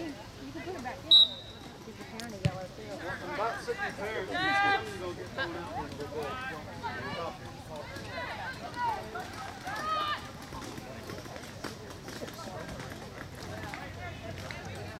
You can put them back in. Get your pound of yellow too. Not sitting there.